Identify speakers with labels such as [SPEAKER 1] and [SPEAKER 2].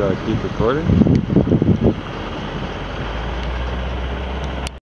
[SPEAKER 1] uh, keep recording.